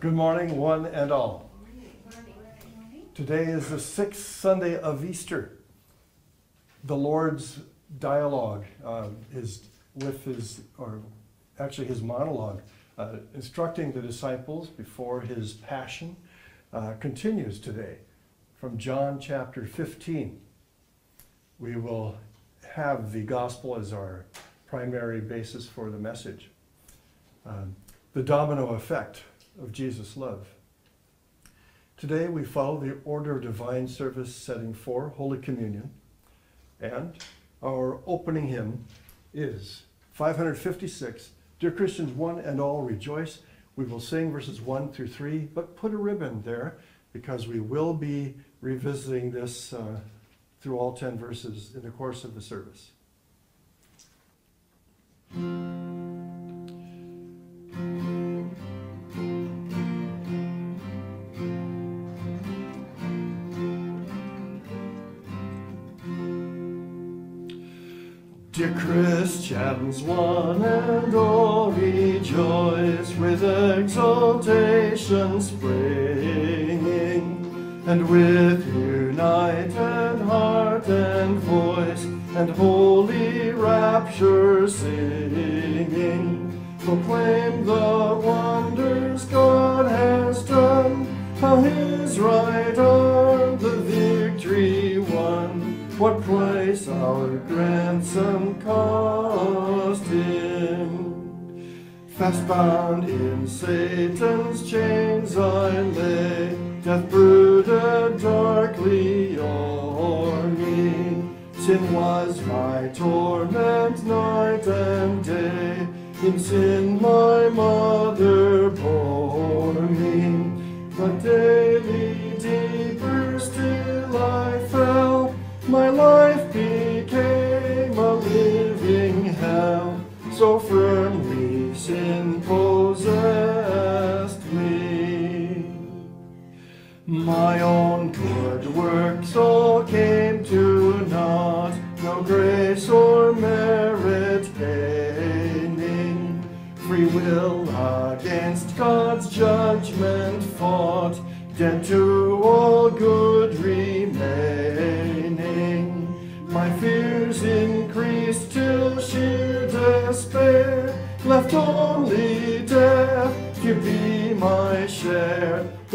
Good morning, one and all. Today is the sixth Sunday of Easter. The Lord's dialogue uh, is with his, or actually his monologue, uh, instructing the disciples before his passion, uh, continues today from John chapter 15. We will have the gospel as our primary basis for the message. Um, the domino effect of Jesus' love. Today we follow the order of divine service setting four Holy Communion, and our opening hymn is 556 Dear Christians, one and all rejoice. We will sing verses 1 through 3, but put a ribbon there because we will be revisiting this uh, through all 10 verses in the course of the service. Dear Christians, one and all rejoice with exultation springing, and with united heart and voice, and holy rapture singing, proclaim the wonders God has done, how his right arm what price our ransom cost him. Fast bound in Satan's chains I lay, death brooded darkly o'er me. Sin was my torment night and day, in sin my mother bore me. But daily my life became a living hell, so firmly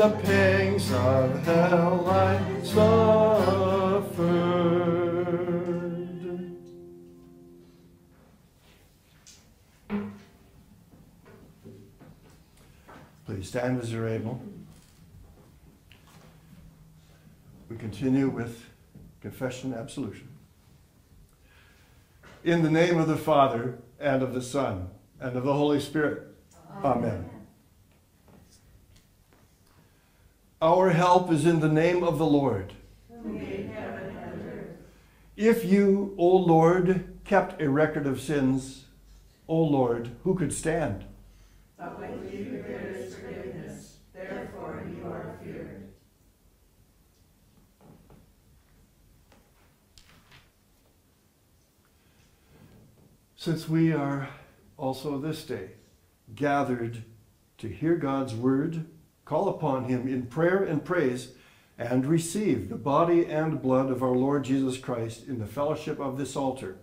The pangs of hell I suffered. Please stand as you're able. We continue with confession and absolution. In the name of the Father, and of the Son, and of the Holy Spirit. Amen. Amen. Our help is in the name of the Lord. If you, O Lord, kept a record of sins, O Lord, who could stand? But with you there is forgiveness, therefore you are feared. Since we are also this day gathered to hear God's word, call upon him in prayer and praise, and receive the body and blood of our Lord Jesus Christ in the fellowship of this altar,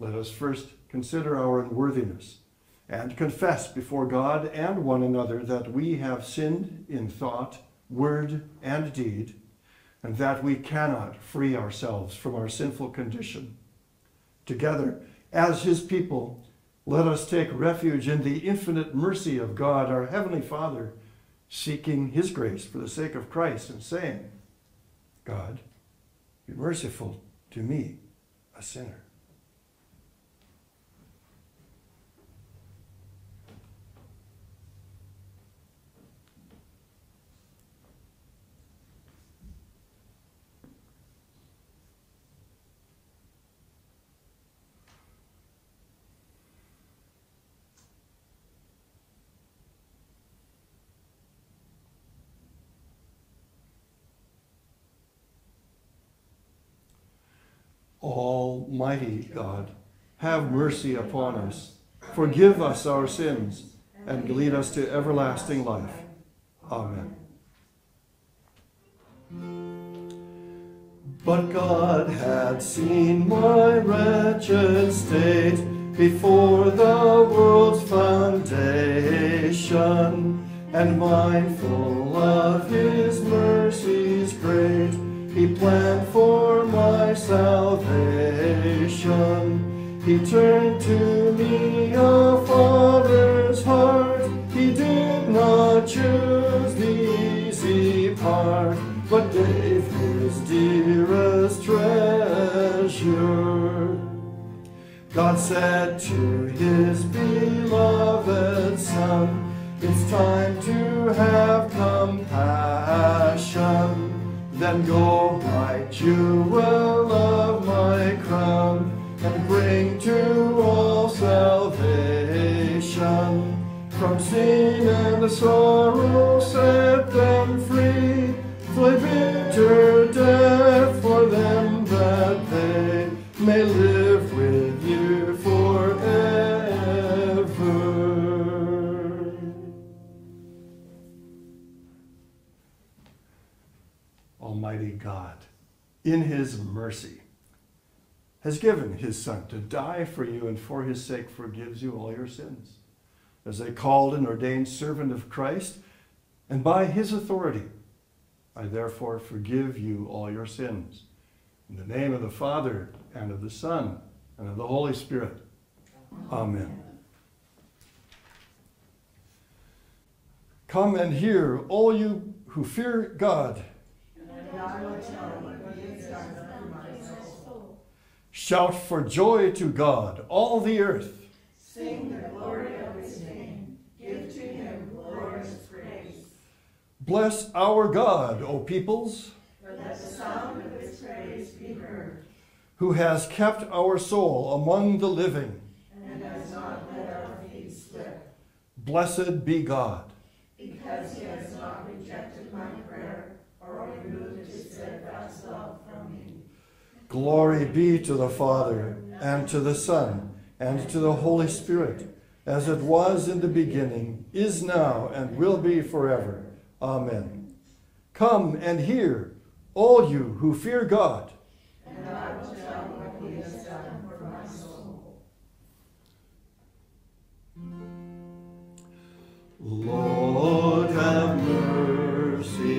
let us first consider our unworthiness and confess before God and one another that we have sinned in thought, word, and deed, and that we cannot free ourselves from our sinful condition. Together, as his people, let us take refuge in the infinite mercy of God, our Heavenly Father, seeking his grace for the sake of Christ and saying, God, be merciful to me, a sinner. Almighty God, have mercy upon us, forgive us our sins, and lead us to everlasting life. Amen. But God had seen my wretched state before the world's foundation, and mindful of his mercies great, he planned for salvation. He turned to me a father's heart, he did not choose the easy part, but gave his dearest treasure. God said to his beloved Son, It's time to have compassion. Then go, my jewel of my crown, and bring to all salvation. From sin and the sorrow set them free, flee bitter Almighty God, in his mercy, has given his Son to die for you and for his sake forgives you all your sins. As a called and ordained servant of Christ, and by his authority, I therefore forgive you all your sins. In the name of the Father, and of the Son, and of the Holy Spirit. Amen. Come and hear, all you who fear God. Shout for joy to God, all the earth. Sing the glory of his name. Give to him glorious praise. Bless our God, O peoples, Let the sound of his praise be heard, who has kept our soul among the living. and has not let our feet slip, Blessed be God. because he has not rejected my prayer or removed his steadfast love from me. Glory be to the Father, and to the Son, and to the Holy Spirit, as it was in the beginning, is now, and will be forever. Amen. Come and hear, all you who fear God. And I will tell what he has done for my soul. Lord have mercy,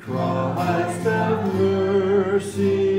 Christ have mercy,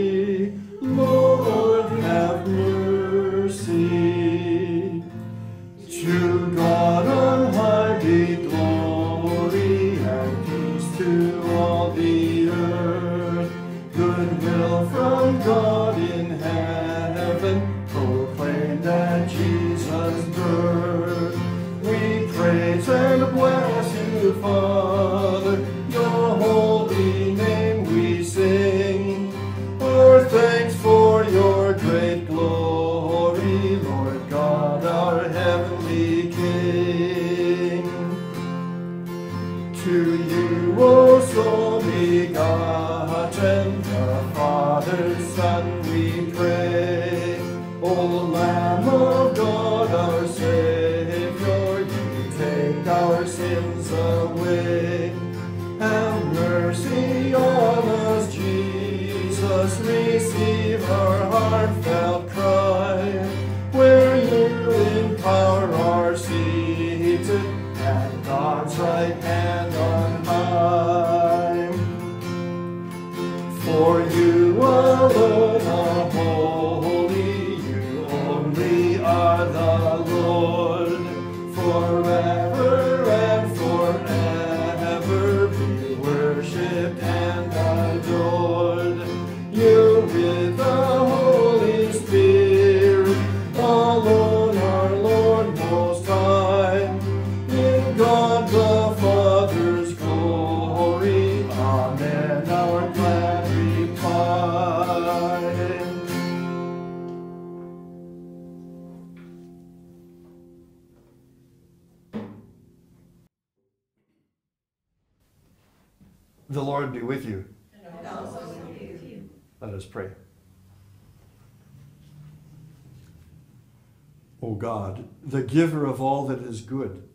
giver of all that is good,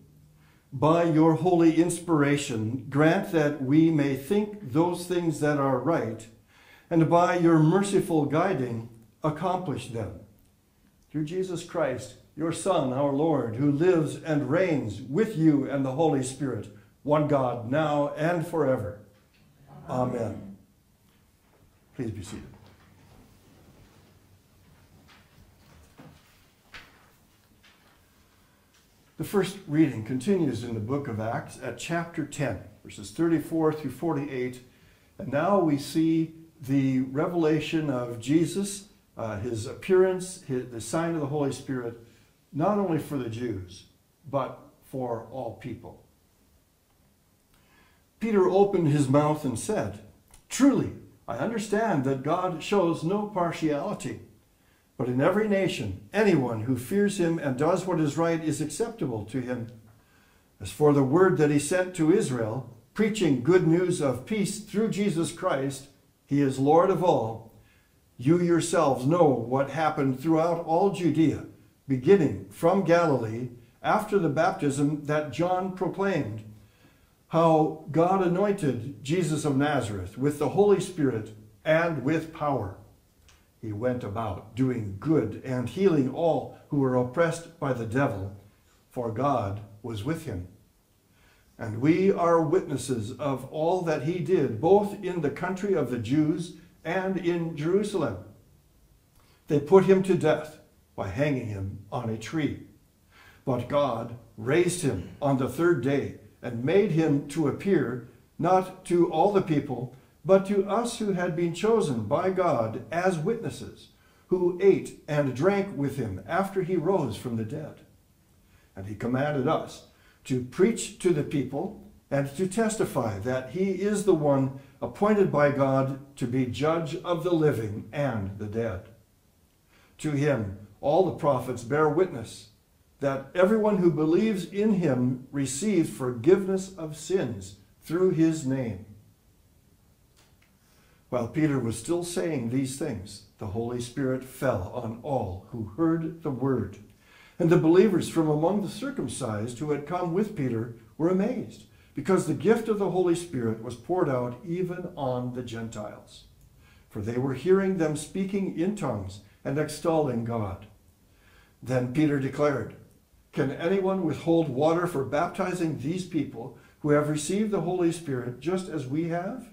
by your holy inspiration, grant that we may think those things that are right, and by your merciful guiding, accomplish them. Through Jesus Christ, your Son, our Lord, who lives and reigns with you and the Holy Spirit, one God, now and forever. Amen. Amen. Please be seated. The first reading continues in the book of Acts at chapter 10, verses 34 through 48. And now we see the revelation of Jesus, uh, his appearance, his, the sign of the Holy Spirit, not only for the Jews, but for all people. Peter opened his mouth and said, Truly, I understand that God shows no partiality but in every nation, anyone who fears him and does what is right is acceptable to him. As for the word that he sent to Israel, preaching good news of peace through Jesus Christ, he is Lord of all. You yourselves know what happened throughout all Judea, beginning from Galilee after the baptism that John proclaimed, how God anointed Jesus of Nazareth with the Holy Spirit and with power he went about doing good and healing all who were oppressed by the devil, for God was with him. And we are witnesses of all that he did, both in the country of the Jews and in Jerusalem. They put him to death by hanging him on a tree. But God raised him on the third day and made him to appear not to all the people, but to us who had been chosen by God as witnesses, who ate and drank with him after he rose from the dead. And he commanded us to preach to the people and to testify that he is the one appointed by God to be judge of the living and the dead. To him, all the prophets bear witness that everyone who believes in him receives forgiveness of sins through his name. While Peter was still saying these things, the Holy Spirit fell on all who heard the word. And the believers from among the circumcised who had come with Peter were amazed, because the gift of the Holy Spirit was poured out even on the Gentiles. For they were hearing them speaking in tongues and extolling God. Then Peter declared, Can anyone withhold water for baptizing these people who have received the Holy Spirit just as we have?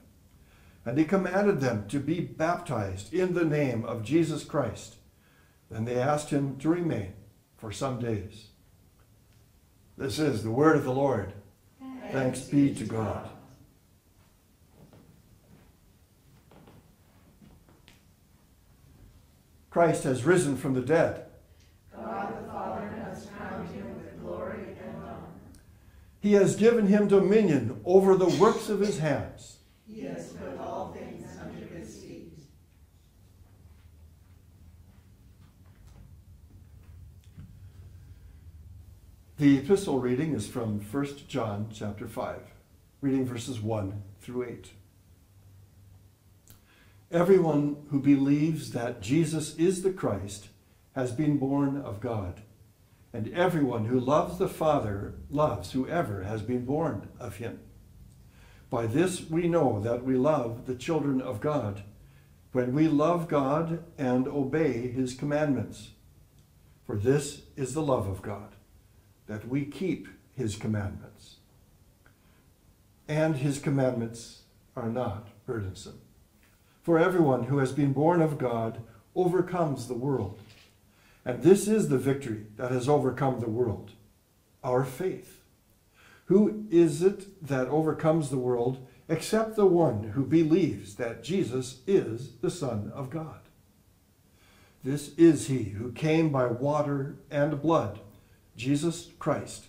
And he commanded them to be baptized in the name of Jesus Christ. Then they asked him to remain for some days. This is the word of the Lord. Thanks, Thanks be to God. Christ has risen from the dead. God the Father has crowned him with glory and honor. He has given him dominion over the works of his hands. He has put all things under his feet. The epistle reading is from 1 John chapter 5, reading verses 1 through 8. Everyone who believes that Jesus is the Christ has been born of God, and everyone who loves the Father loves whoever has been born of him. By this we know that we love the children of God, when we love God and obey his commandments. For this is the love of God, that we keep his commandments. And his commandments are not burdensome. For everyone who has been born of God overcomes the world. And this is the victory that has overcome the world, our faith. Who is it that overcomes the world except the one who believes that Jesus is the Son of God? This is he who came by water and blood, Jesus Christ,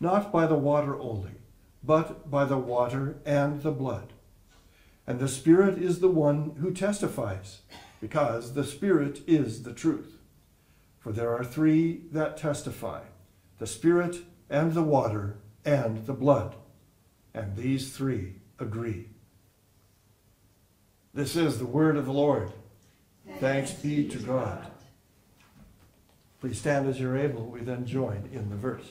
not by the water only, but by the water and the blood. And the Spirit is the one who testifies, because the Spirit is the truth. For there are three that testify the Spirit and the water and the blood. And these three agree. This is the word of the Lord. Thanks, Thanks be to God. Please stand as you're able. We then join in the verse.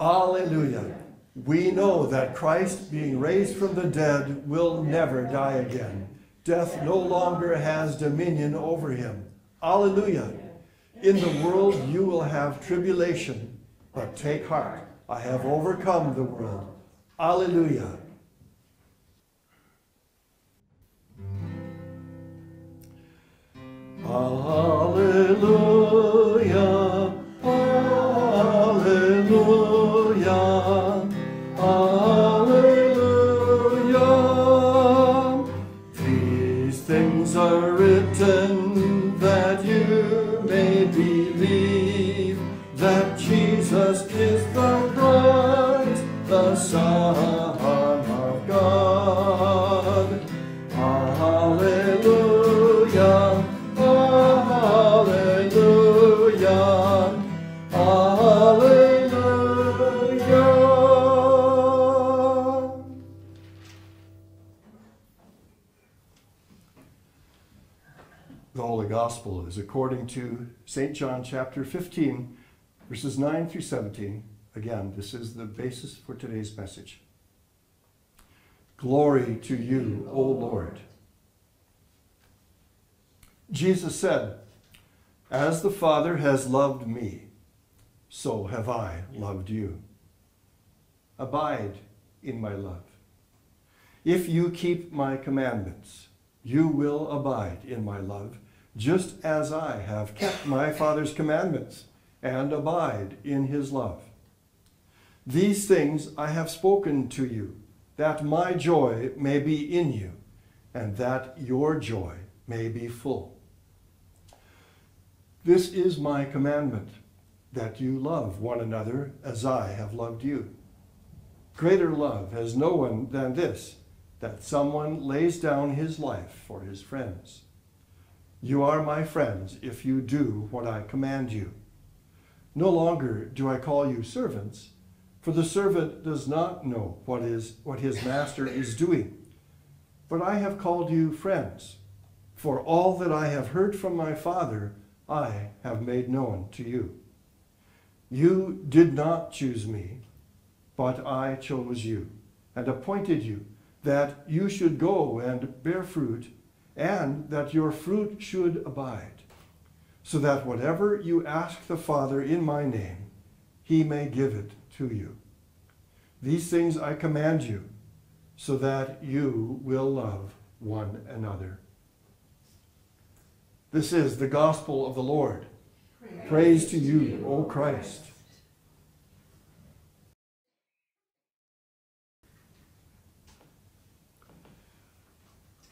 Alleluia. We know that Christ, being raised from the dead, will never die again. Death no longer has dominion over him. Alleluia. In the world you will have tribulation, but take heart. I have overcome the world. Alleluia. Alleluia. According to St. John chapter 15, verses 9 through 17. Again, this is the basis for today's message. Glory to you, O Lord. Jesus said, As the Father has loved me, so have I loved you. Abide in my love. If you keep my commandments, you will abide in my love, just as I have kept my Father's commandments and abide in his love. These things I have spoken to you, that my joy may be in you, and that your joy may be full. This is my commandment, that you love one another as I have loved you. Greater love has no one than this, that someone lays down his life for his friends. You are my friends if you do what I command you. No longer do I call you servants, for the servant does not know what is what his master is doing. But I have called you friends, for all that I have heard from my Father I have made known to you. You did not choose me, but I chose you and appointed you that you should go and bear fruit, and that your fruit should abide, so that whatever you ask the Father in my name, he may give it to you. These things I command you, so that you will love one another. This is the gospel of the Lord. Praise to you, O Christ.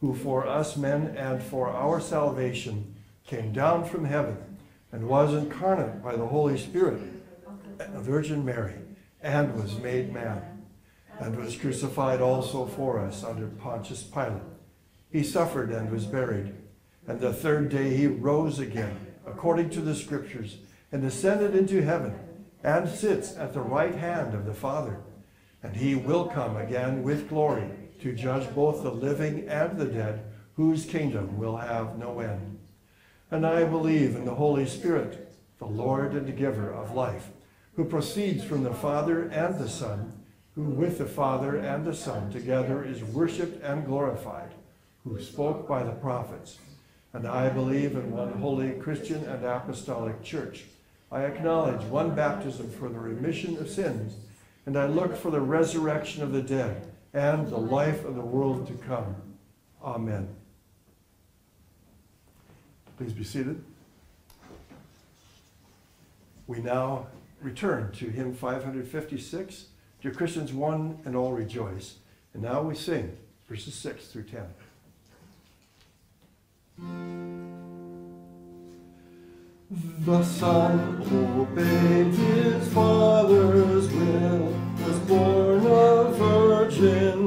who for us men and for our salvation came down from heaven and was incarnate by the Holy Spirit, the Virgin Mary, and was made man, and was crucified also for us under Pontius Pilate. He suffered and was buried, and the third day he rose again, according to the Scriptures, and ascended into heaven, and sits at the right hand of the Father. And he will come again with glory to judge both the living and the dead, whose kingdom will have no end. And I believe in the Holy Spirit, the Lord and giver of life, who proceeds from the Father and the Son, who with the Father and the Son together is worshipped and glorified, who spoke by the prophets. And I believe in one holy Christian and apostolic church. I acknowledge one baptism for the remission of sins, and I look for the resurrection of the dead and the life of the world to come. Amen. Please be seated. We now return to hymn 556, Dear Christians, one and all rejoice. And now we sing verses 6 through 10. The Son obeyed his Father's will, was born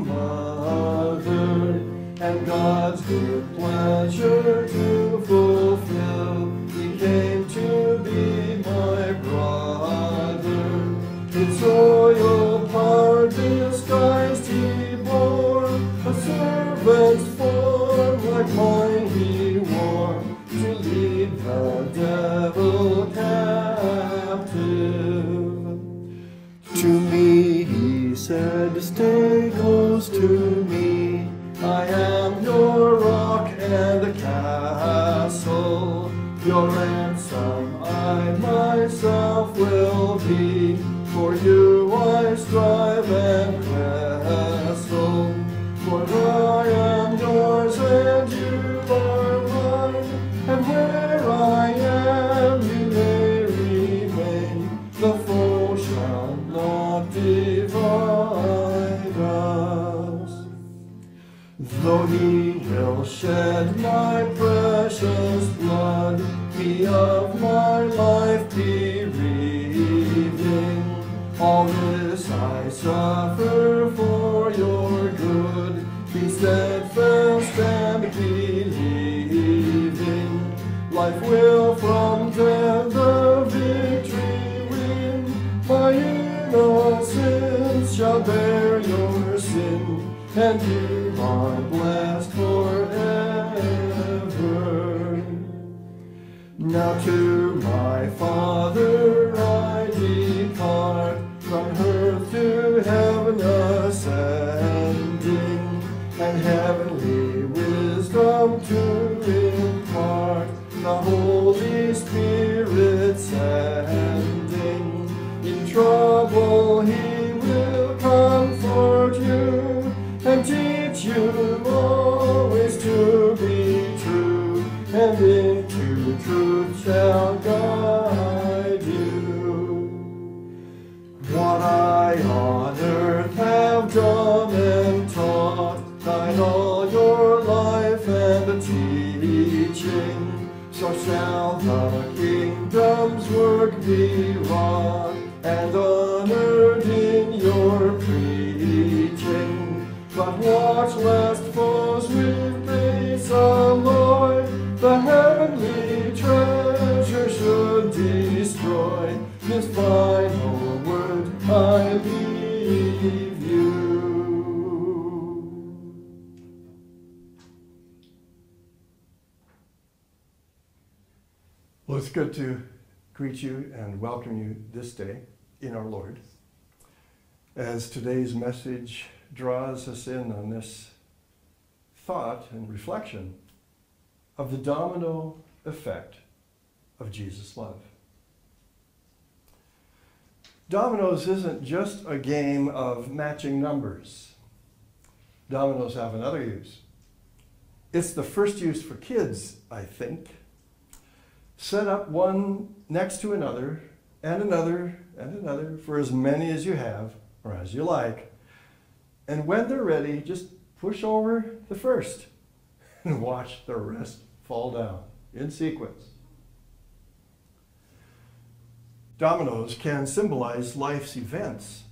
mother, and God's good pleasure to fulfill. He came to be my brother. In soil hard disguised he bore, a servant's form like mine he wore, to lead the devil captive. To me he said, stay. Will be. For you I strive and wrestle. For I am yours and you are mine. And where I am you may remain. The foe shall not divide us. Though he will shed my in our Lord. As today's message draws us in on this thought and reflection of the domino effect of Jesus' love. Dominoes isn't just a game of matching numbers. Dominoes have another use. It's the first use for kids, I think. Set up one next to another, and another, and another, for as many as you have, or as you like. And when they're ready, just push over the first and watch the rest fall down in sequence. Dominoes can symbolize life's events.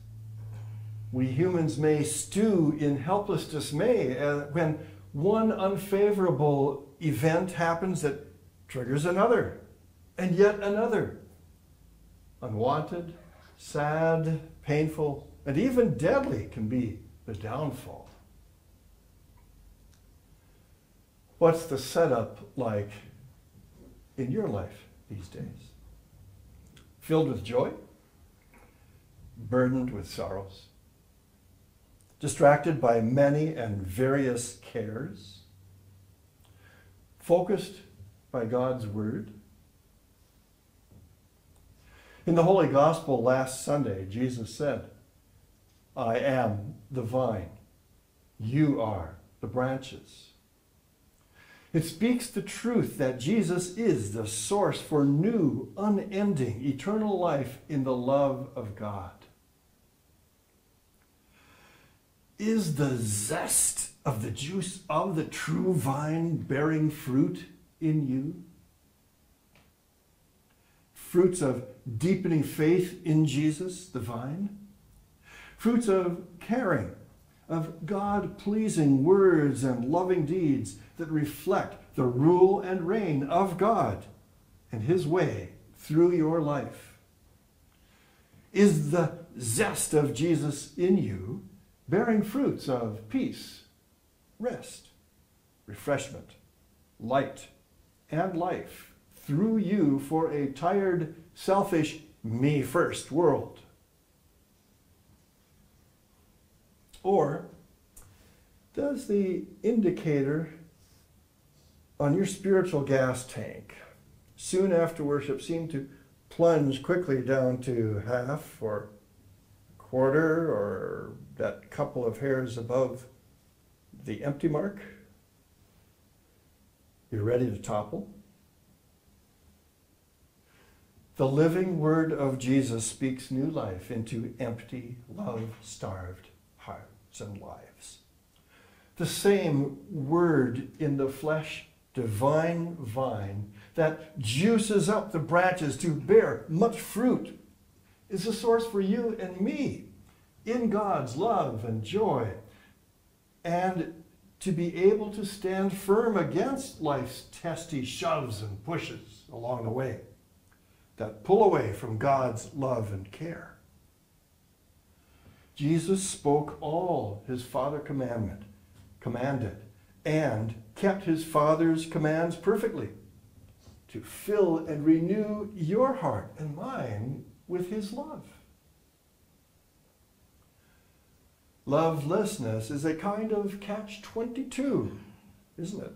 We humans may stew in helpless dismay uh, when one unfavorable event happens that triggers another, and yet another. Unwanted, sad, painful, and even deadly can be the downfall. What's the setup like in your life these days? Filled with joy? Burdened with sorrows? Distracted by many and various cares? Focused by God's Word? In the Holy Gospel last Sunday, Jesus said, I am the vine, you are the branches. It speaks the truth that Jesus is the source for new, unending, eternal life in the love of God. Is the zest of the juice of the true vine bearing fruit in you? Fruits of deepening faith in Jesus, the vine? Fruits of caring, of God pleasing words and loving deeds that reflect the rule and reign of God and His way through your life? Is the zest of Jesus in you bearing fruits of peace, rest, refreshment, light, and life through you for a tired, selfish, me first world? Or does the indicator on your spiritual gas tank soon after worship seem to plunge quickly down to half or quarter or that couple of hairs above the empty mark? You're ready to topple? The living word of Jesus speaks new life into empty, love starved hearts and lives. The same word in the flesh, divine vine, that juices up the branches to bear much fruit, is a source for you and me in God's love and joy. And to be able to stand firm against life's testy shoves and pushes along the way that pull away from God's love and care. Jesus spoke all his Father commandment, commanded, and kept his Father's commands perfectly to fill and renew your heart and mine with his love. Lovelessness is a kind of catch 22, isn't it?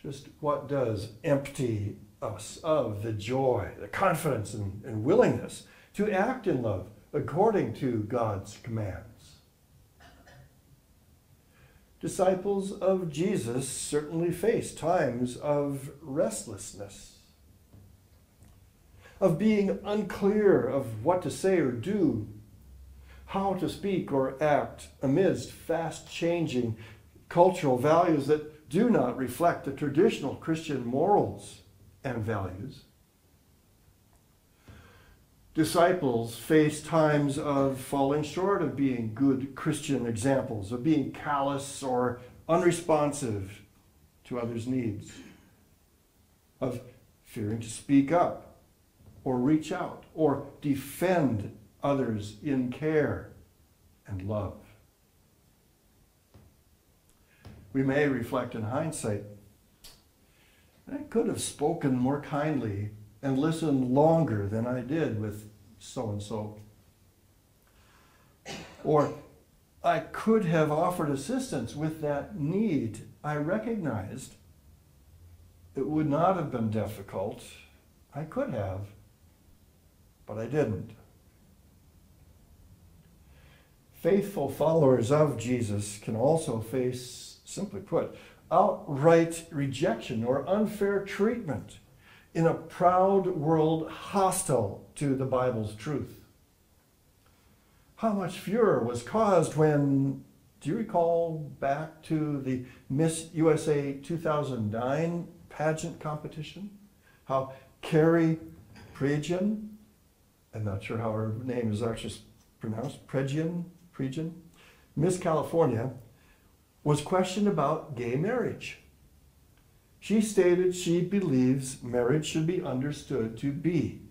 Just what does empty us of the joy, the confidence, and, and willingness to act in love according to God's commands. Disciples of Jesus certainly face times of restlessness, of being unclear of what to say or do, how to speak or act amidst fast changing cultural values that do not reflect the traditional Christian morals and values. Disciples face times of falling short of being good Christian examples, of being callous or unresponsive to others' needs, of fearing to speak up or reach out or defend others in care and love. We may reflect in hindsight I could have spoken more kindly and listened longer than I did with so and so. Or I could have offered assistance with that need. I recognized it would not have been difficult. I could have, but I didn't. Faithful followers of Jesus can also face, simply put, outright rejection or unfair treatment in a proud world hostile to the Bible's truth. How much furor was caused when, do you recall back to the Miss USA 2009 pageant competition? How Carrie Prejean, I'm not sure how her name is actually pronounced, Prejean, Prejean, Miss California, was questioned about gay marriage. She stated she believes marriage should be understood to be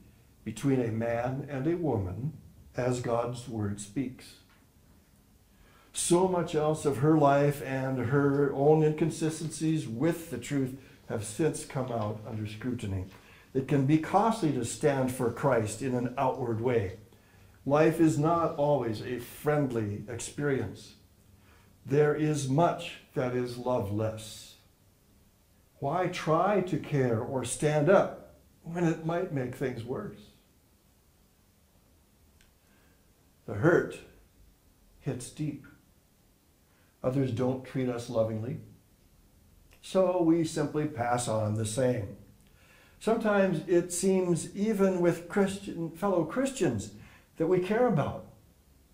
between a man and a woman as God's word speaks. So much else of her life and her own inconsistencies with the truth have since come out under scrutiny. It can be costly to stand for Christ in an outward way. Life is not always a friendly experience. There is much that is loveless. Why try to care or stand up when it might make things worse? The hurt hits deep. Others don't treat us lovingly, so we simply pass on the same. Sometimes it seems, even with Christian, fellow Christians that we care about,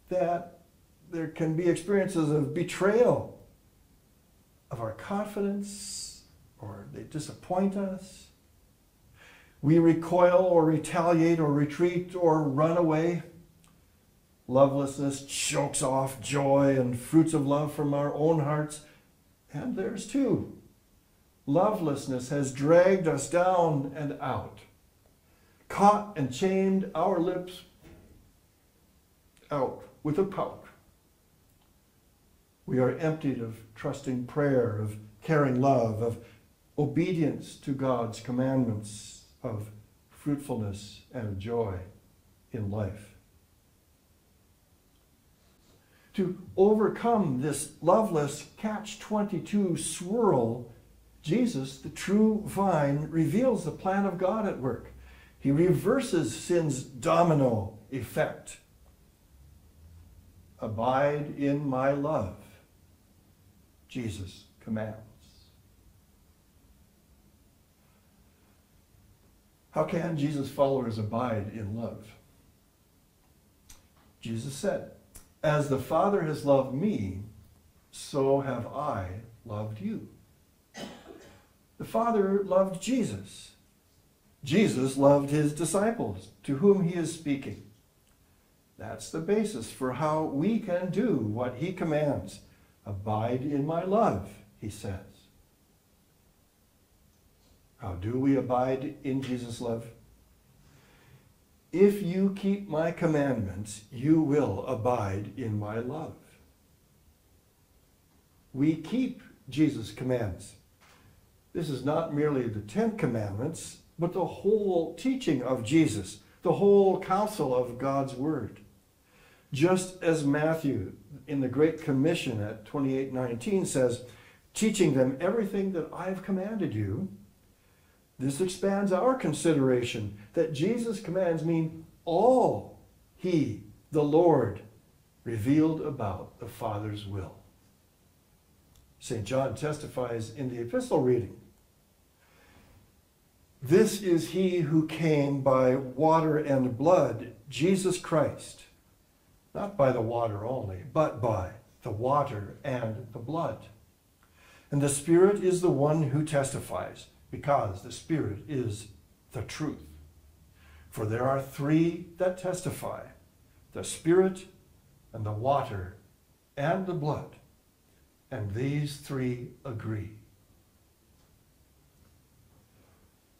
that there can be experiences of betrayal of our confidence, or they disappoint us. We recoil or retaliate or retreat or run away. Lovelessness chokes off joy and fruits of love from our own hearts and theirs too. lovelessness has dragged us down and out, caught and chained our lips out with a pout. We are emptied of trusting prayer, of caring love, of obedience to God's commandments, of fruitfulness and joy in life. To overcome this loveless catch 22 swirl, Jesus, the true vine, reveals the plan of God at work. He reverses sin's domino effect. Abide in my love, Jesus commands. How can Jesus' followers abide in love? Jesus said, As the Father has loved me, so have I loved you. The Father loved Jesus. Jesus loved his disciples, to whom he is speaking. That's the basis for how we can do what he commands. Abide in my love, he says. How do we abide in Jesus' love? If you keep my commandments, you will abide in my love. We keep Jesus' commands. This is not merely the Ten Commandments, but the whole teaching of Jesus, the whole counsel of God's Word. Just as Matthew in the Great Commission at 28:19 says, teaching them everything that I've commanded you, this expands our consideration that Jesus' commands mean all he, the Lord, revealed about the Father's will. St. John testifies in the epistle reading This is he who came by water and blood, Jesus Christ, not by the water only, but by the water and the blood. And the Spirit is the one who testifies because the Spirit is the truth. For there are three that testify the Spirit, and the water, and the blood. And these three agree.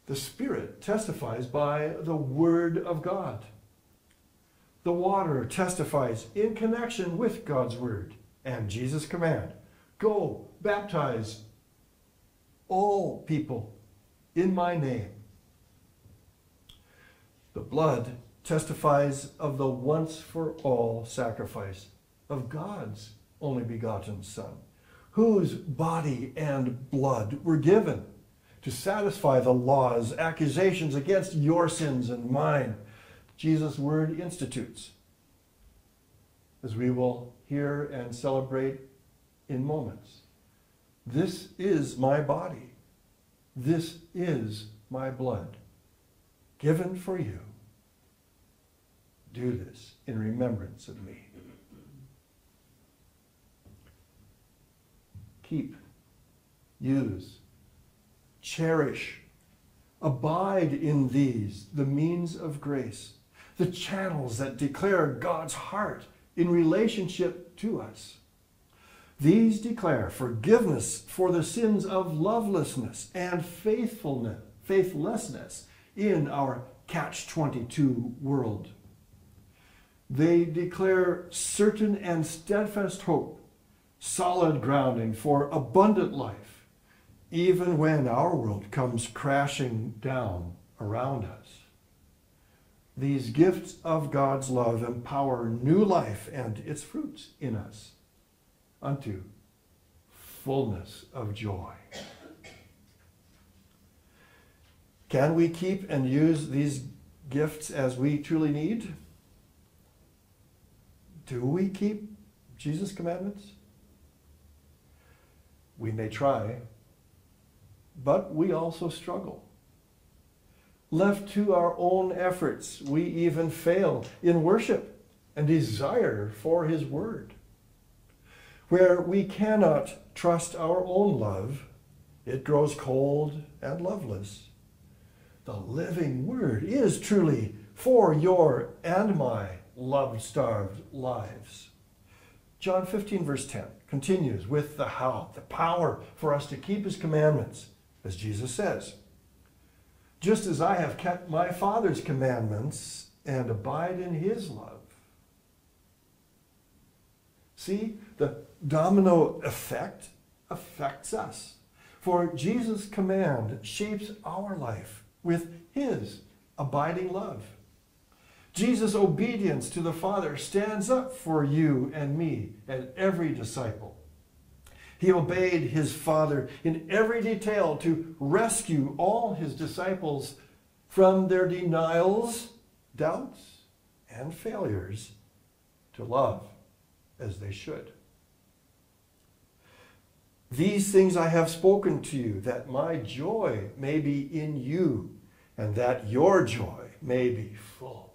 The Spirit testifies by the Word of God. The water testifies in connection with God's Word and Jesus' command Go, baptize all people in my name. The blood testifies of the once for all sacrifice of God's only begotten Son, whose body and blood were given to satisfy the law's accusations against your sins and mine. Jesus' word institutes, as we will hear and celebrate in moments. This is my body this is my blood, given for you. Do this in remembrance of me. Keep, use, cherish, abide in these, the means of grace, the channels that declare God's heart in relationship to us. These declare forgiveness for the sins of lovelessness and faithfulness, faithlessness in our catch 22 world. They declare certain and steadfast hope, solid grounding for abundant life, even when our world comes crashing down around us. These gifts of God's love empower new life and its fruits in us unto fullness of joy. Can we keep and use these gifts as we truly need? Do we keep Jesus' commandments? We may try, but we also struggle. Left to our own efforts, we even fail in worship and desire for His Word where we cannot trust our own love, it grows cold and loveless. The living word is truly for your and my love starved lives. John 15, verse 10 continues with the how, the power for us to keep his commandments. as Jesus says. Just as I have kept my Father's commandments and abide in his love. See, the domino effect affects us. For Jesus' command shapes our life with his abiding love. Jesus' obedience to the Father stands up for you and me and every disciple. He obeyed his Father in every detail to rescue all his disciples from their denials, doubts, and failures to love as they should. These things I have spoken to you, that my joy may be in you, and that your joy may be full.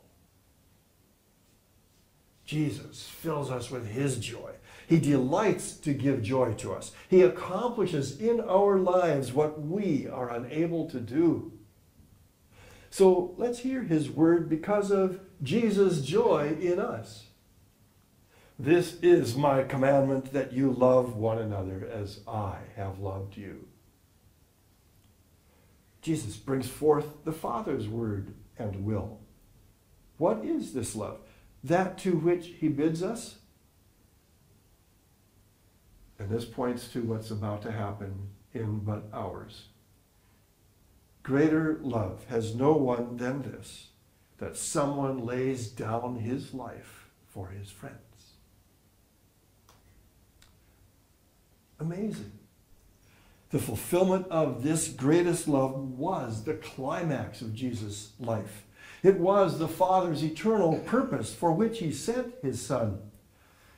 Jesus fills us with his joy. He delights to give joy to us. He accomplishes in our lives what we are unable to do. So let's hear his word because of Jesus' joy in us. This is my commandment that you love one another as I have loved you. Jesus brings forth the Father's word and will. What is this love? That to which he bids us? And this points to what's about to happen in but hours. Greater love has no one than this, that someone lays down his life for his friends. Amazing. The fulfillment of this greatest love was the climax of Jesus' life. It was the Father's eternal purpose for which he sent his Son.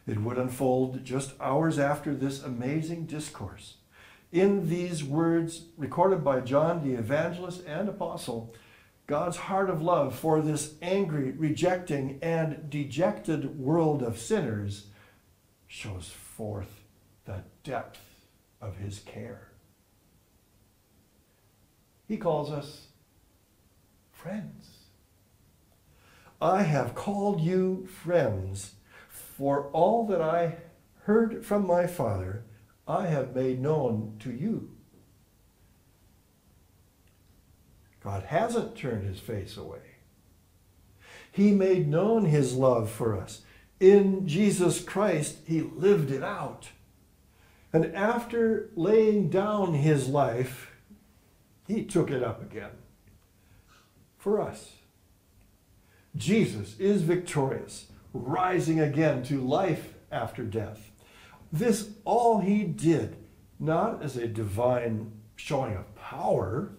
It would unfold just hours after this amazing discourse. In these words, recorded by John the evangelist and apostle, God's heart of love for this angry, rejecting, and dejected world of sinners shows forth the depth of his care. He calls us friends. I have called you friends, for all that I heard from my Father, I have made known to you. God hasn't turned his face away. He made known his love for us. In Jesus Christ, he lived it out. And after laying down his life, he took it up again for us. Jesus is victorious, rising again to life after death. This all he did, not as a divine showing of power,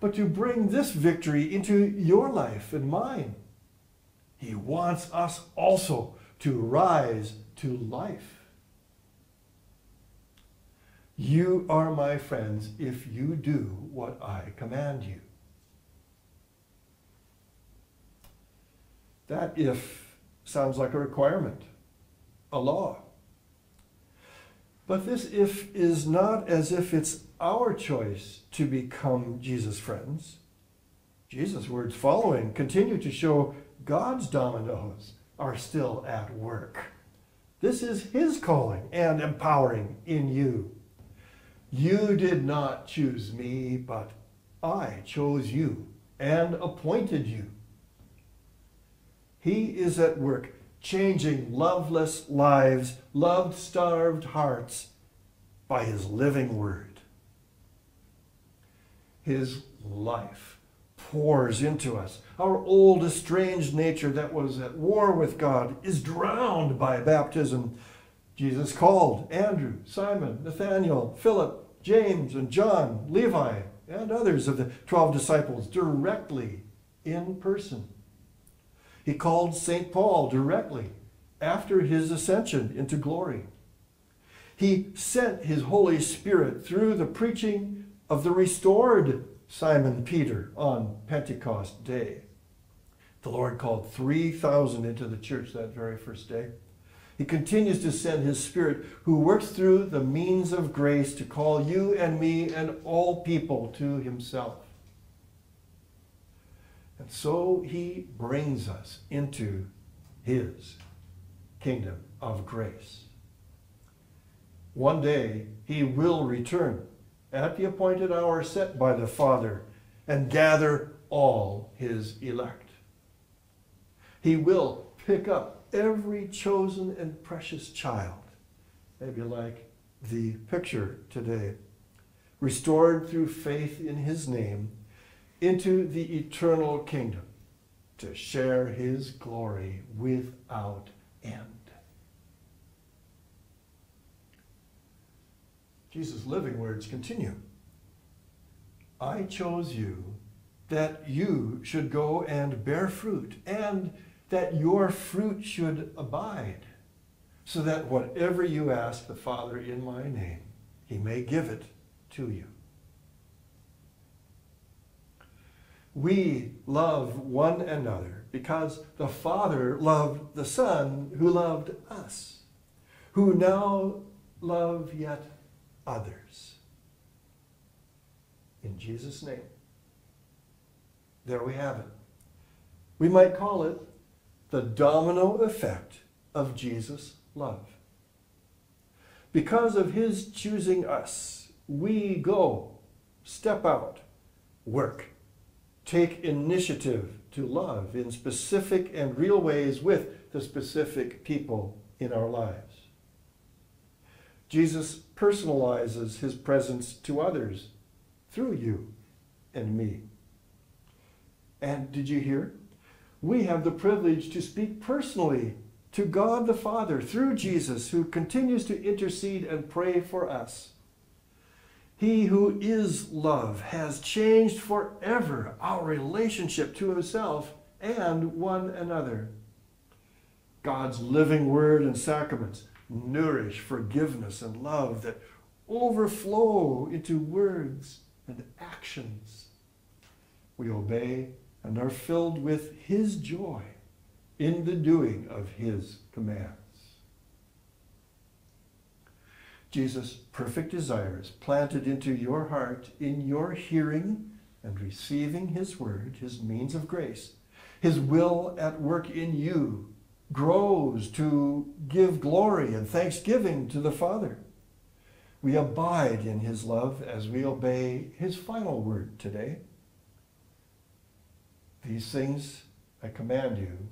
but to bring this victory into your life and mine. He wants us also to rise to life. You are my friends if you do what I command you. That if sounds like a requirement, a law. But this if is not as if it's our choice to become Jesus' friends. Jesus' words following continue to show God's dominoes are still at work. This is his calling and empowering in you. You did not choose me, but I chose you and appointed you. He is at work changing loveless lives, loved, starved hearts by his living word. His life pours into us. Our old estranged nature that was at war with God is drowned by baptism Jesus called Andrew, Simon, Nathanael, Philip, James, and John, Levi, and others of the 12 disciples directly in person. He called St. Paul directly after his ascension into glory. He sent his Holy Spirit through the preaching of the restored Simon Peter on Pentecost Day. The Lord called 3,000 into the church that very first day. He continues to send his Spirit, who works through the means of grace to call you and me and all people to himself. And so he brings us into his kingdom of grace. One day he will return at the appointed hour set by the Father and gather all his elect. He will pick up every chosen and precious child, maybe like the picture today, restored through faith in his name into the eternal kingdom to share his glory without end. Jesus' living words continue. I chose you that you should go and bear fruit, and that your fruit should abide, so that whatever you ask the Father in my name, he may give it to you. We love one another because the Father loved the Son who loved us, who now love yet others. In Jesus' name. There we have it. We might call it the domino effect of Jesus' love. Because of his choosing us, we go, step out, work, take initiative to love in specific and real ways with the specific people in our lives. Jesus personalizes his presence to others through you and me. And did you hear? We have the privilege to speak personally to God the Father through Jesus, who continues to intercede and pray for us. He who is love has changed forever our relationship to himself and one another. God's living word and sacraments nourish forgiveness and love that overflow into words and actions. We obey and are filled with His joy in the doing of His commands. Jesus' perfect desires planted into your heart in your hearing and receiving His word, His means of grace, His will at work in you grows to give glory and thanksgiving to the Father. We abide in his love as we obey his final word today. These things I command you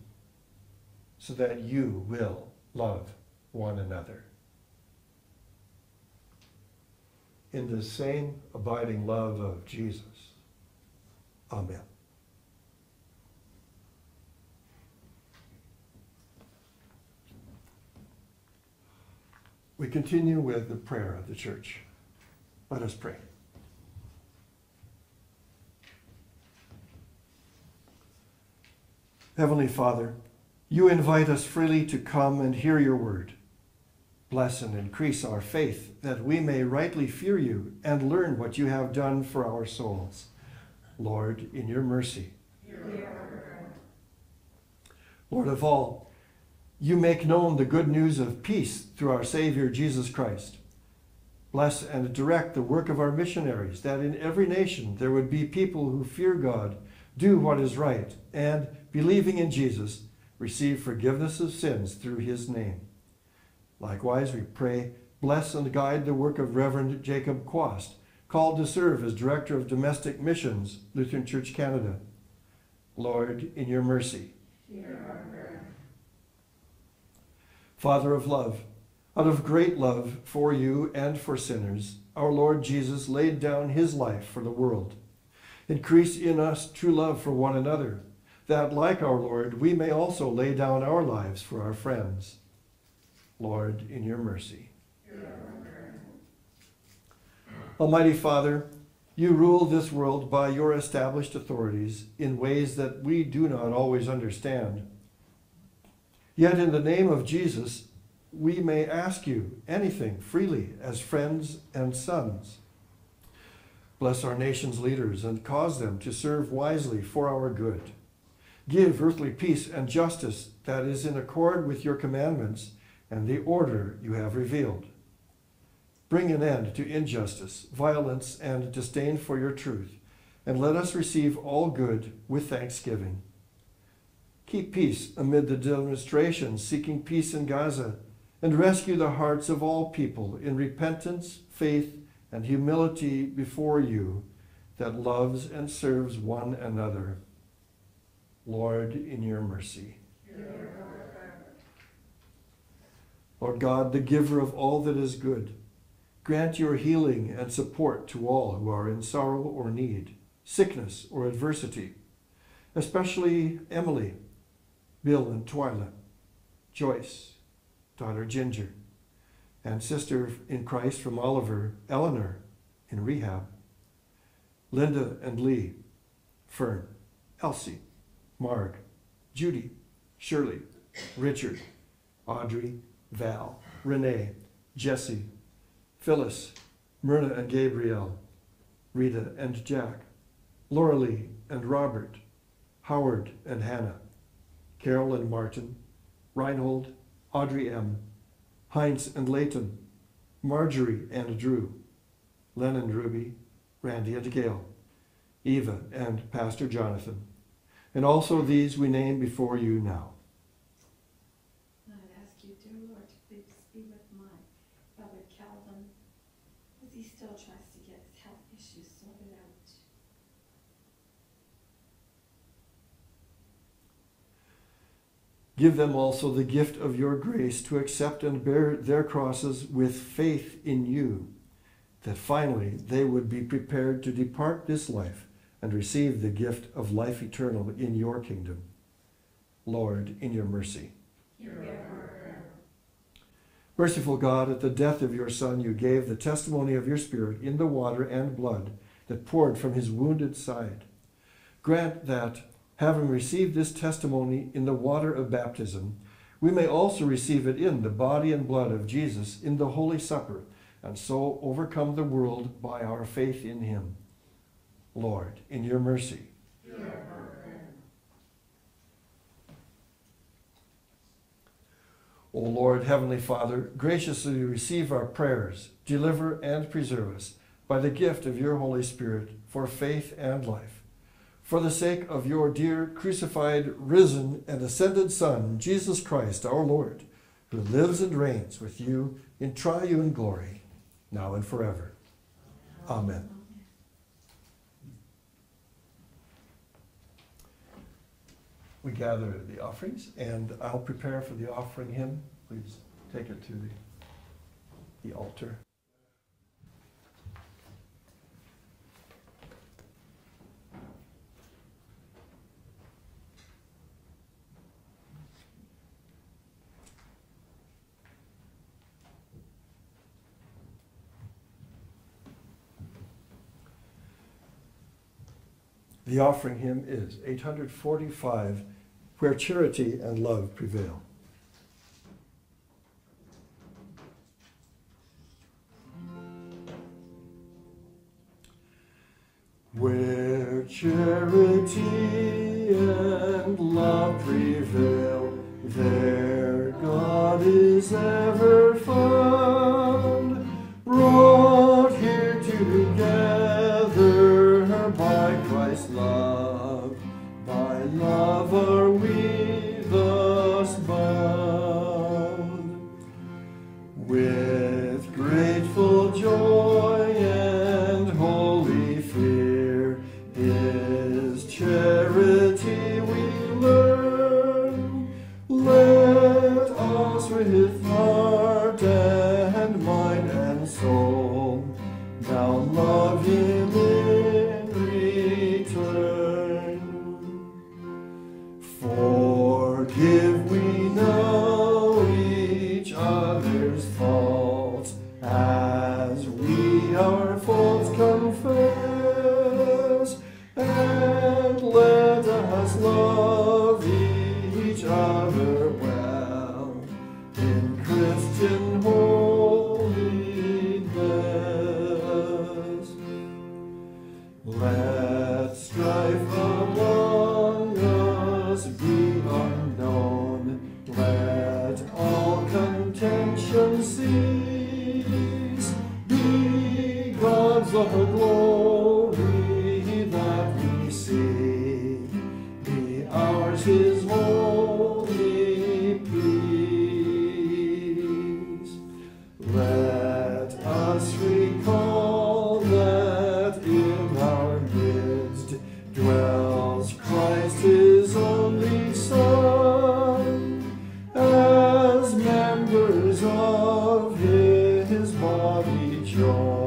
so that you will love one another. In the same abiding love of Jesus. Amen. We continue with the prayer of the church. Let us pray. Heavenly Father, you invite us freely to come and hear your word. Bless and increase our faith that we may rightly fear you and learn what you have done for our souls. Lord, in your mercy. Lord of all, you make known the good news of peace through our Savior Jesus Christ. Bless and direct the work of our missionaries, that in every nation there would be people who fear God, do what is right, and, believing in Jesus, receive forgiveness of sins through his name. Likewise, we pray, bless and guide the work of Reverend Jacob Quast, called to serve as Director of Domestic Missions, Lutheran Church Canada. Lord, in your mercy. Father of love, out of great love for you and for sinners, our Lord Jesus laid down his life for the world. Increase in us true love for one another, that, like our Lord, we may also lay down our lives for our friends. Lord, in your mercy. Almighty Father, you rule this world by your established authorities in ways that we do not always understand. Yet, in the name of Jesus, we may ask you anything freely as friends and sons. Bless our nation's leaders and cause them to serve wisely for our good. Give earthly peace and justice that is in accord with your commandments and the order you have revealed. Bring an end to injustice, violence, and disdain for your truth, and let us receive all good with thanksgiving. Keep peace amid the demonstrations seeking peace in Gaza, and rescue the hearts of all people in repentance, faith, and humility before you that loves and serves one another. Lord, in your mercy. Lord God, the giver of all that is good, grant your healing and support to all who are in sorrow or need, sickness or adversity, especially Emily, Bill and Twyla, Joyce, daughter Ginger, and sister in Christ from Oliver, Eleanor, in rehab, Linda and Lee, Fern, Elsie, Marg, Judy, Shirley, Richard, Audrey, Val, Renee, Jesse, Phyllis, Myrna and Gabriel, Rita and Jack, Laura Lee and Robert, Howard and Hannah, Carol and Martin, Reinhold, Audrey M., Heinz and Layton, Marjorie and Drew, Len and Ruby, Randy and Gail, Eva and Pastor Jonathan, and also these we name before you now. And I'd ask you, dear Lord, to please be with my brother Calvin, as he still tries to get his health issues sorted out. Give them also the gift of your grace to accept and bear their crosses with faith in you, that finally they would be prepared to depart this life and receive the gift of life eternal in your kingdom. Lord, in your mercy. Merciful God, at the death of your Son, you gave the testimony of your Spirit in the water and blood that poured from his wounded side. Grant that, having received this testimony in the water of baptism, we may also receive it in the body and blood of Jesus in the Holy Supper, and so overcome the world by our faith in him. Lord, in your mercy. O Lord, Heavenly Father, graciously receive our prayers, deliver and preserve us by the gift of your Holy Spirit for faith and life. For the sake of your dear crucified, risen, and ascended Son, Jesus Christ our Lord, who lives and reigns with you in triune glory, now and forever. Amen. We gather the offerings, and I'll prepare for the offering hymn. Please take it to the, the altar. The offering hymn is 845, Where Charity and Love Prevail. Where charity and love prevail, there God is ever found, brought for each joy.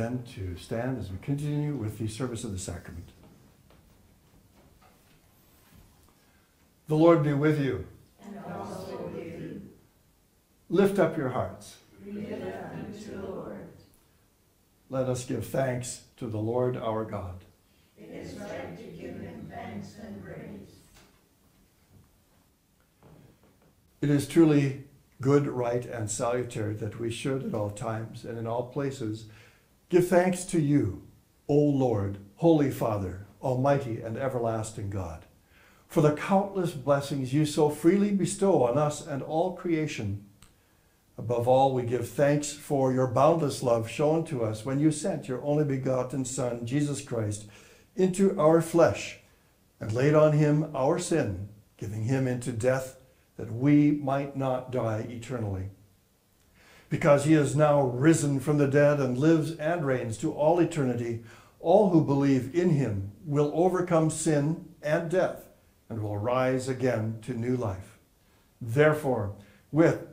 Then to stand as we continue with the service of the sacrament. The Lord be with you. And also with you. Lift up your hearts. We lift up unto the Lord. Let us give thanks to the Lord our God. It is right to give him thanks and praise. It is truly good, right, and salutary that we should at all times and in all places give thanks to you, O Lord, Holy Father, Almighty and everlasting God, for the countless blessings you so freely bestow on us and all creation. Above all, we give thanks for your boundless love shown to us when you sent your only begotten Son, Jesus Christ, into our flesh and laid on him our sin, giving him into death that we might not die eternally. Because he is now risen from the dead and lives and reigns to all eternity, all who believe in him will overcome sin and death and will rise again to new life. Therefore, with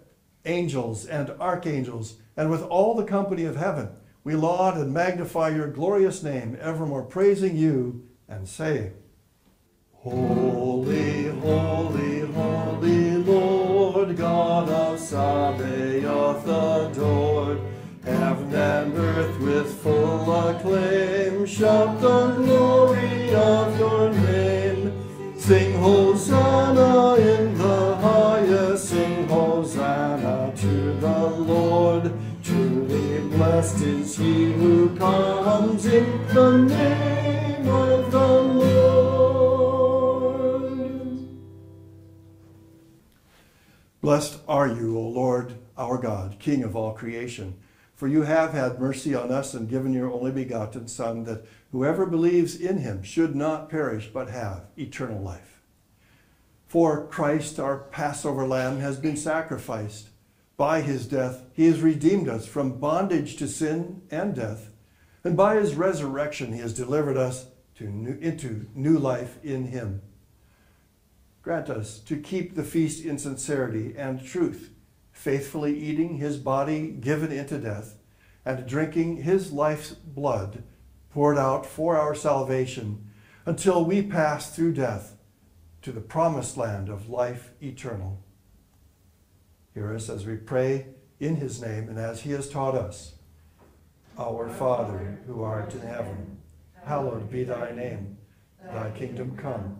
angels and archangels and with all the company of heaven, we laud and magnify your glorious name, evermore praising you and saying, Holy, holy, holy God of Sabaoth adored, heaven and earth with full acclaim shout the glory of your name. Sing Hosanna in the highest, sing Hosanna to the Lord. Truly blessed is he who comes in the name Blessed are you, O Lord, our God, King of all creation. For you have had mercy on us and given your only begotten Son, that whoever believes in him should not perish, but have eternal life. For Christ, our Passover lamb, has been sacrificed. By his death, he has redeemed us from bondage to sin and death. And by his resurrection, he has delivered us new, into new life in him. Grant us to keep the feast in sincerity and truth, faithfully eating his body given into death, and drinking his life's blood poured out for our salvation, until we pass through death to the promised land of life eternal. Hear us as we pray in his name and as he has taught us. Our Father, who art in heaven, hallowed be thy name. Thy kingdom come,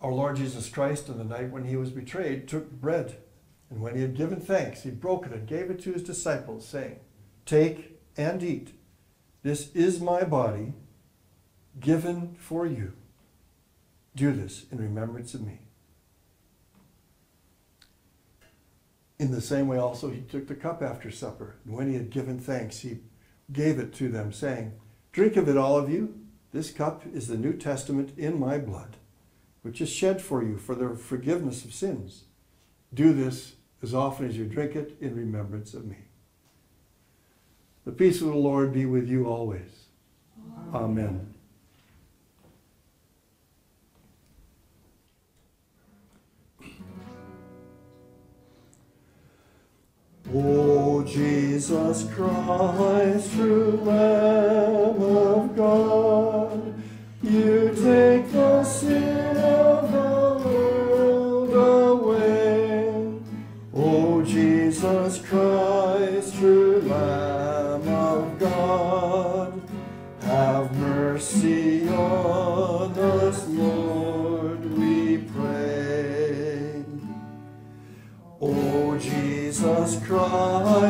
Our Lord Jesus Christ, on the night when he was betrayed, took bread, and when he had given thanks, he broke it and gave it to his disciples, saying, Take and eat. This is my body given for you. Do this in remembrance of me. In the same way, also, he took the cup after supper, and when he had given thanks, he gave it to them, saying, Drink of it, all of you. This cup is the New Testament in my blood, which is shed for you for the forgiveness of sins. Do this as often as you drink it in remembrance of me. The peace of the Lord be with you always. Amen. O oh, Jesus Christ, true Lamb of God, you take the sin dry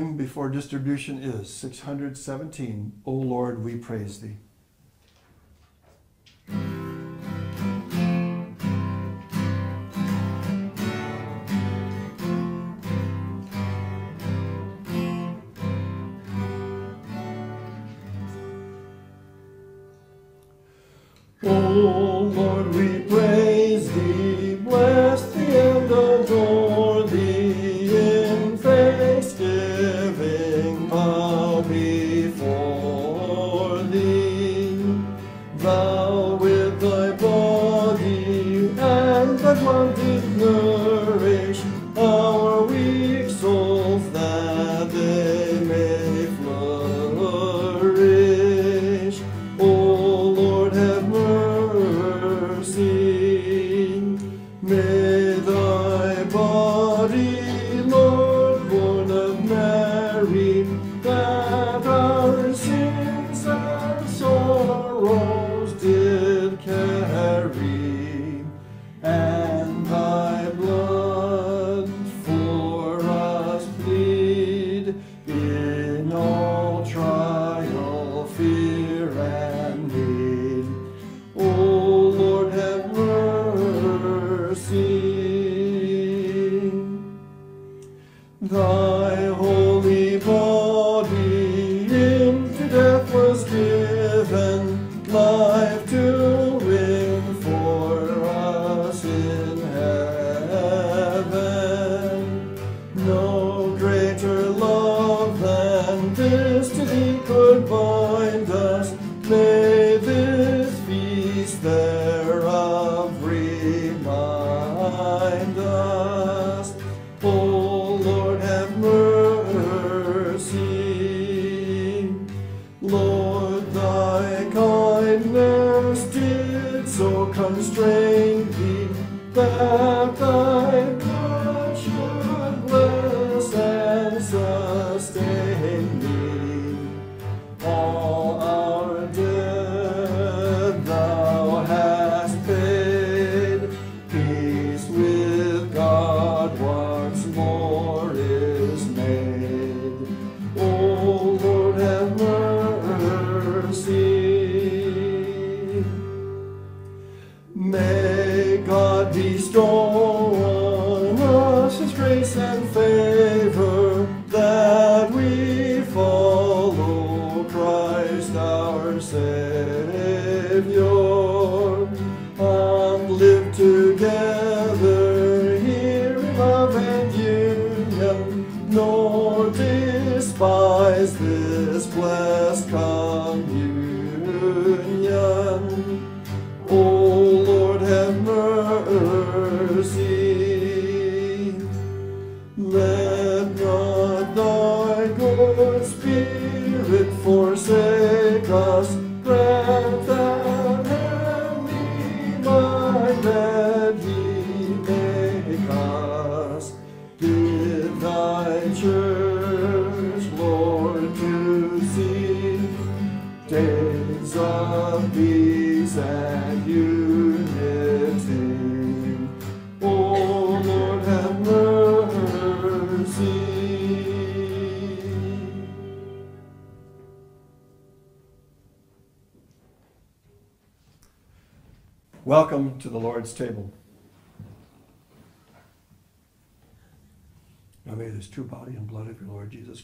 hymn before distribution is 617, O Lord, we praise thee. O Lord, we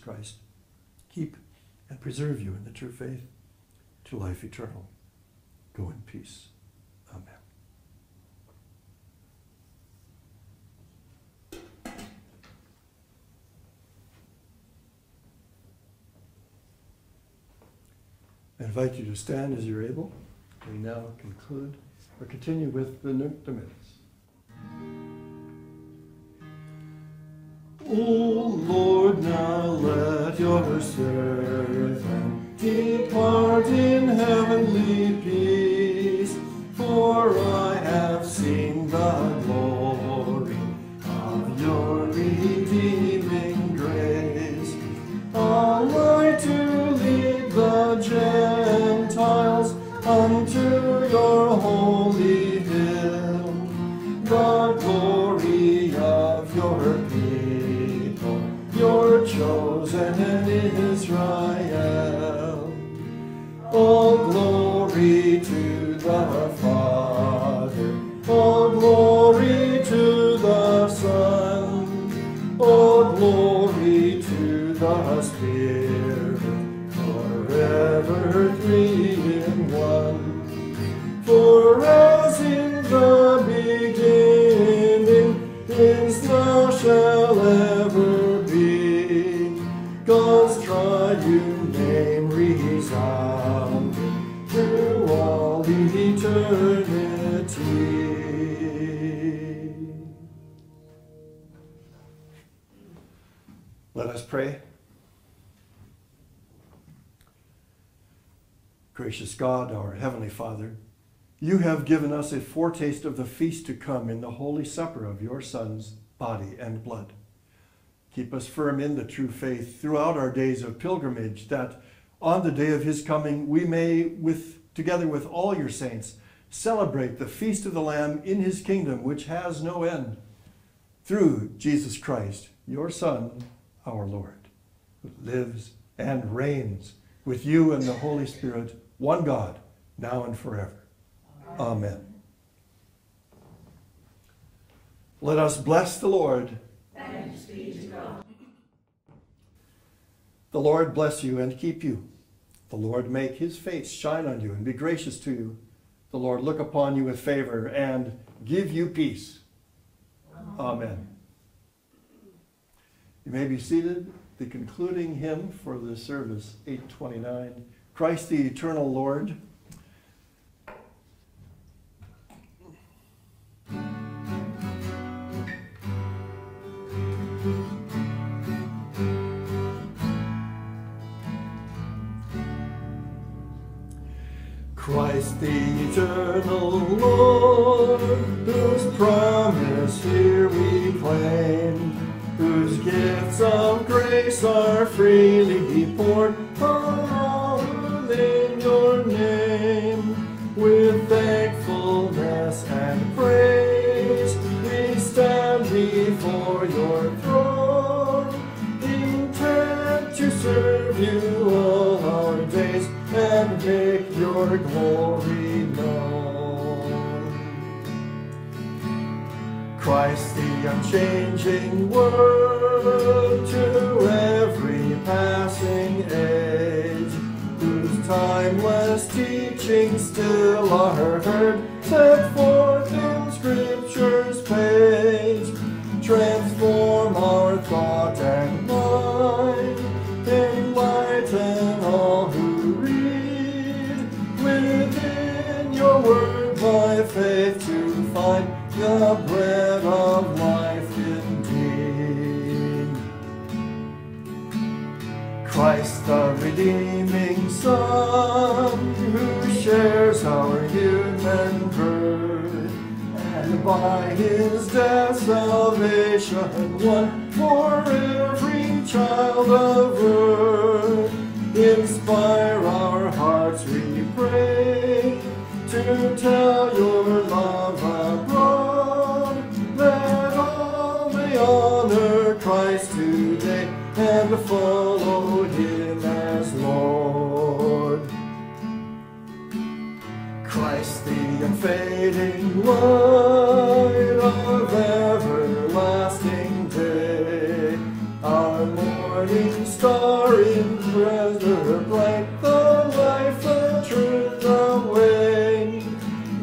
Christ keep and preserve you in the true faith to life eternal. Go in peace. Amen. I invite you to stand as you're able. We now conclude or continue with the Nunc Dimittis. Oh your servant given us a foretaste of the feast to come in the Holy Supper of your Son's body and blood. Keep us firm in the true faith throughout our days of pilgrimage, that on the day of his coming we may, with, together with all your saints, celebrate the feast of the Lamb in his kingdom, which has no end. Through Jesus Christ, your Son, our Lord, who lives and reigns with you and the Holy Spirit, one God, now and forever. Amen. Let us bless the Lord. Thanks be to God. The Lord bless you and keep you. The Lord make his face shine on you and be gracious to you. The Lord look upon you with favor and give you peace. Amen. You may be seated. The concluding hymn for the service, 829, Christ the Eternal Lord. The eternal Lord, whose promise here we claim, whose gifts of grace are freely poured on in your name. With thankfulness and praise, we stand before your throne, intent to serve you all our days and make your glory Christ the unchanging word to every passing age, whose timeless teachings still are heard, set forth in Scripture's page, The redeeming Son, who shares our human birth, and by his death salvation won for every child of earth. Inspire our hearts, we pray, to tell your love abroad, that all may honor Christ today and follow light of everlasting day, our morning star in treasure bright, the life, the truth, the way,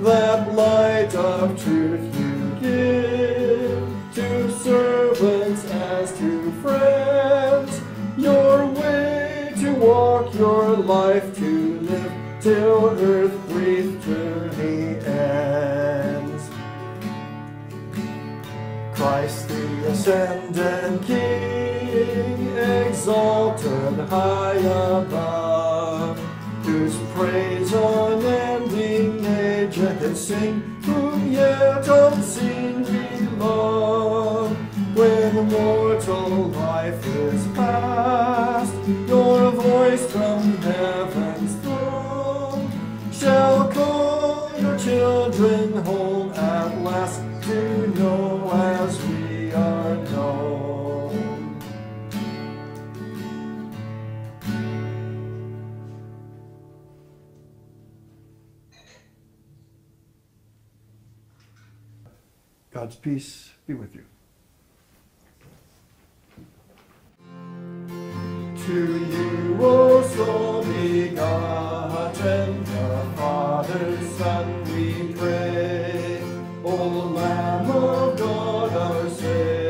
that light of truth you give to servants as to friends, your way to walk, your life to live, till earth transcendent King, exalted high above. peace be with you. To you, O sole begotten, the Father, Son, we pray. O Lamb of God, our Savior.